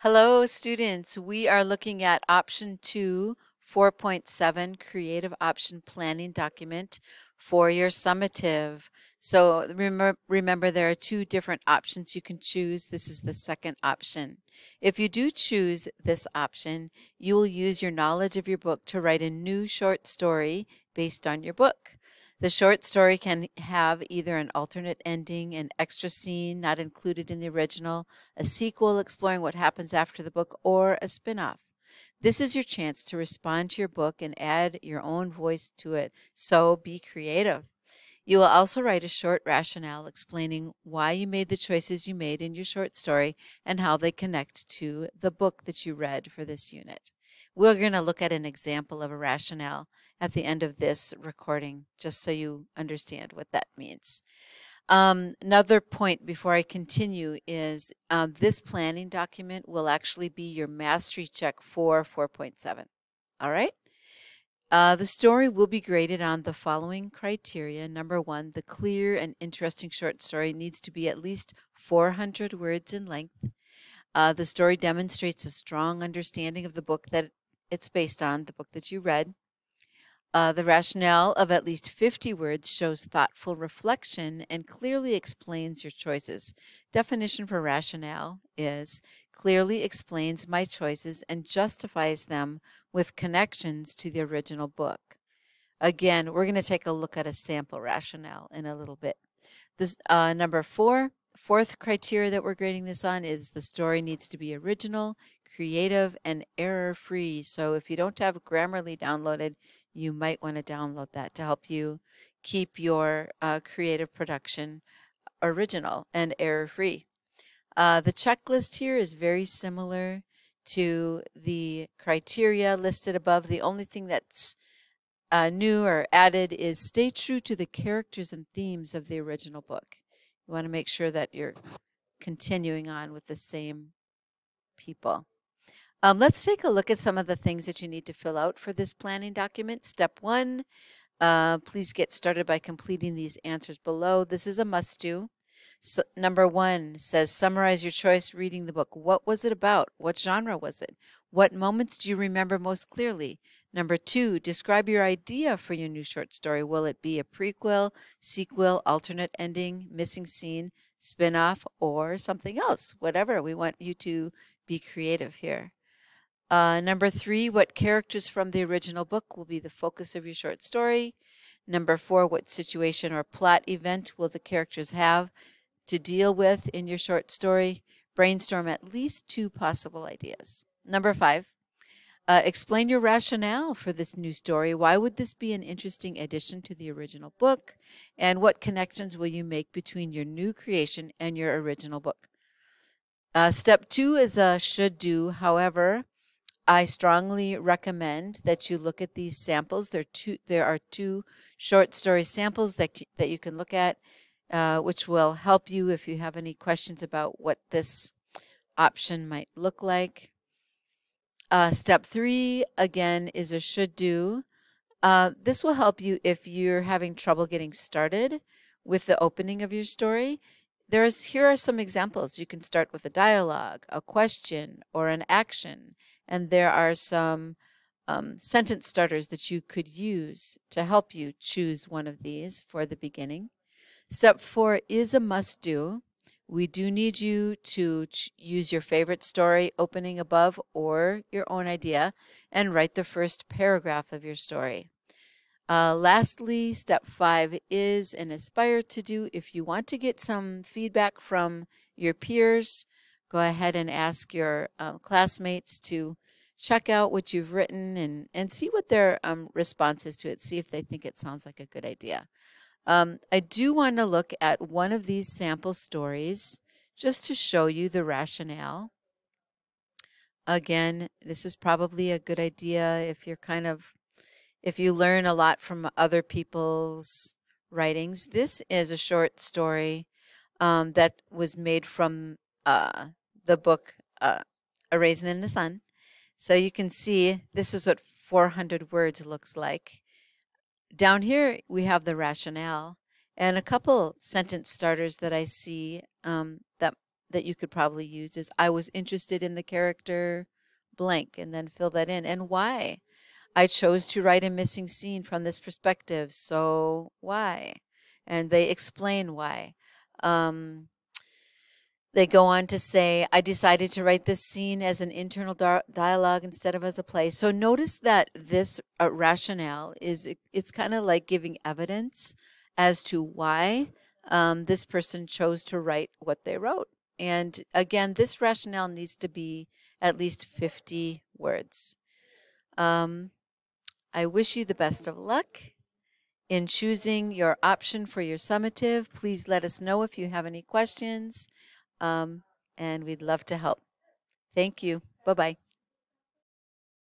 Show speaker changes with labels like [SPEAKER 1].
[SPEAKER 1] Hello, students. We are looking at option two, 4.7, creative option planning document for your summative. So remember, remember there are two different options you can choose. This is the second option. If you do choose this option, you will use your knowledge of your book to write a new short story based on your book. The short story can have either an alternate ending, an extra scene not included in the original, a sequel exploring what happens after the book, or a spin off. This is your chance to respond to your book and add your own voice to it, so be creative. You will also write a short rationale explaining why you made the choices you made in your short story and how they connect to the book that you read for this unit. We're going to look at an example of a rationale at the end of this recording, just so you understand what that means. Um, another point before I continue is um, this planning document will actually be your mastery check for 4.7. All right? Uh, the story will be graded on the following criteria. Number one, the clear and interesting short story needs to be at least 400 words in length. Uh, the story demonstrates a strong understanding of the book that it's based on, the book that you read. Uh, the rationale of at least 50 words shows thoughtful reflection and clearly explains your choices. Definition for rationale is clearly explains my choices and justifies them with connections to the original book. Again, we're going to take a look at a sample rationale in a little bit. This uh, number four, fourth criteria that we're grading this on is the story needs to be original, creative, and error-free. So if you don't have Grammarly downloaded, you might want to download that to help you keep your uh, creative production original and error-free. Uh, the checklist here is very similar to the criteria listed above. The only thing that's uh, new or added is stay true to the characters and themes of the original book. You want to make sure that you're continuing on with the same people. Um, let's take a look at some of the things that you need to fill out for this planning document. Step one, uh, please get started by completing these answers below. This is a must do. So, number one says summarize your choice reading the book. What was it about? What genre was it? What moments do you remember most clearly? Number two, describe your idea for your new short story. Will it be a prequel, sequel, alternate ending, missing scene, spin off, or something else? Whatever. We want you to be creative here. Uh, number three, what characters from the original book will be the focus of your short story? Number four, what situation or plot event will the characters have to deal with in your short story? Brainstorm at least two possible ideas. Number five, uh, explain your rationale for this new story. Why would this be an interesting addition to the original book? And what connections will you make between your new creation and your original book? Uh, step two is a should do. However, I strongly recommend that you look at these samples. There, two, there are two short story samples that, that you can look at, uh, which will help you if you have any questions about what this option might look like. Uh, step three, again, is a should do. Uh, this will help you if you're having trouble getting started with the opening of your story. There's here are some examples. You can start with a dialogue, a question, or an action and there are some um, sentence starters that you could use to help you choose one of these for the beginning. Step four is a must do. We do need you to use your favorite story opening above or your own idea and write the first paragraph of your story. Uh, lastly, step five is an aspire to do. If you want to get some feedback from your peers, go ahead and ask your um, classmates to check out what you've written and, and see what their um, response is to it, see if they think it sounds like a good idea. Um, I do want to look at one of these sample stories just to show you the rationale. Again, this is probably a good idea if you're kind of, if you learn a lot from other people's writings. This is a short story um, that was made from uh, the book uh, A Raisin in the Sun. So you can see this is what 400 words looks like. Down here, we have the rationale and a couple sentence starters that I see um, that that you could probably use is I was interested in the character blank and then fill that in and why. I chose to write a missing scene from this perspective, so why? And they explain why. Um, they go on to say, I decided to write this scene as an internal dialogue instead of as a play. So notice that this uh, rationale is, it, it's kind of like giving evidence as to why um, this person chose to write what they wrote. And again, this rationale needs to be at least 50 words. Um, I wish you the best of luck in choosing your option for your summative. Please let us know if you have any questions, um, and we'd love to help. Thank you. Bye bye.